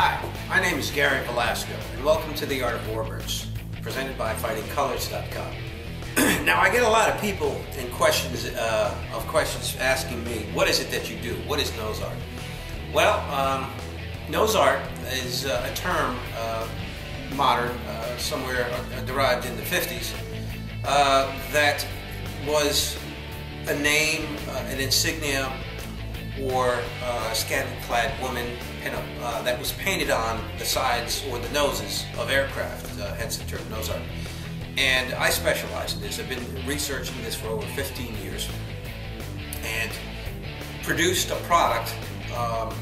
Hi, my name is Gary Velasco, and welcome to The Art of Warbirds, presented by FightingColors.com. now, I get a lot of people and questions uh, of questions asking me, "What is it that you do? What is nose art?" Well, um, nose art is uh, a term, uh, modern, uh, somewhere uh, derived in the 50s, uh, that was a name, an insignia or a scantily-clad woman pinup uh, that was painted on the sides or the noses of aircraft, uh, hence the term nose art. And I specialize in this. I've been researching this for over 15 years and produced a product um,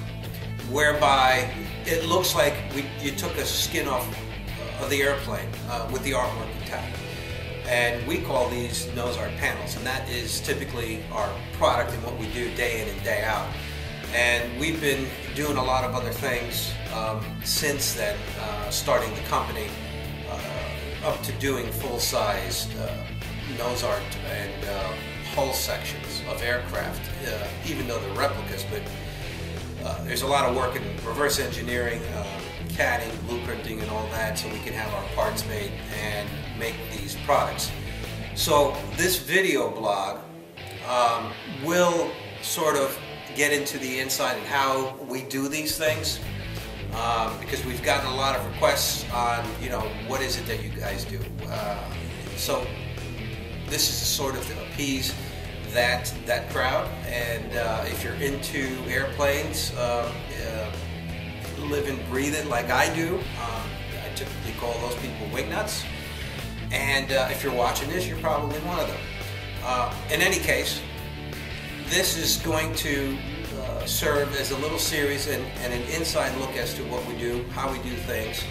whereby it looks like we, you took a skin off uh, of the airplane uh, with the artwork intact. And we call these nose art panels, and that is typically our product and what we do day in and day out. And we've been doing a lot of other things um, since then, uh, starting the company uh, up to doing full-sized uh, nose art and uh, hull sections of aircraft, uh, even though they're replicas, but uh, there's a lot of work in reverse engineering, CADing, blueprinting, and all that, so we can have our parts made and make these products. So this video blog um, will sort of get into the inside and how we do these things um, because we've gotten a lot of requests on, you know, what is it that you guys do. Uh, so this is sort of appease that that crowd and uh, if you're into airplanes um, uh, live and breathe it like I do. Um, I typically call those people wingnuts. And uh, if you're watching this, you're probably one of them. Uh, in any case, this is going to uh, serve as a little series and, and, an inside look as to what we do, how we do things,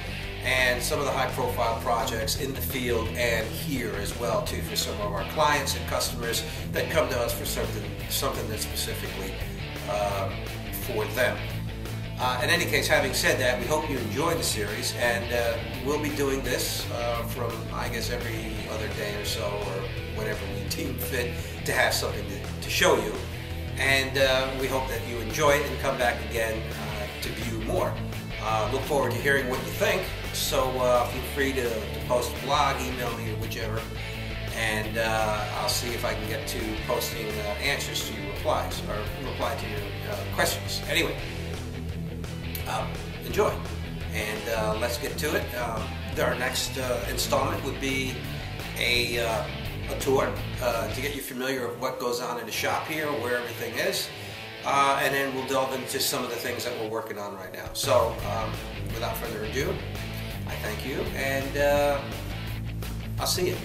and some of the high profile projects in the field and here as well too for some of our clients and customers that come to us for something, something that's specifically uh, for them. Uh, in any case, having said that, we hope you enjoy the series, and uh, we'll be doing this uh, from, I guess, every other day or so, or whenever we deem fit to have something to, to show you. And uh, we hope that you enjoy it and come back again uh, to view more. Uh, look forward to hearing what you think, so feel free to, to, post a blog, email me, or whichever, and I'll see if I can get to posting answers to your replies, or reply to your questions. Anyway, um, enjoy. And uh, let's get to it. Um, our next uh, installment would be a, uh, a tour uh, to get you familiar with what goes on in the shop here, where everything is. Uh, and then we'll delve into some of the things that we're working on right now. So um, without further ado, I thank you and uh, I'll see you.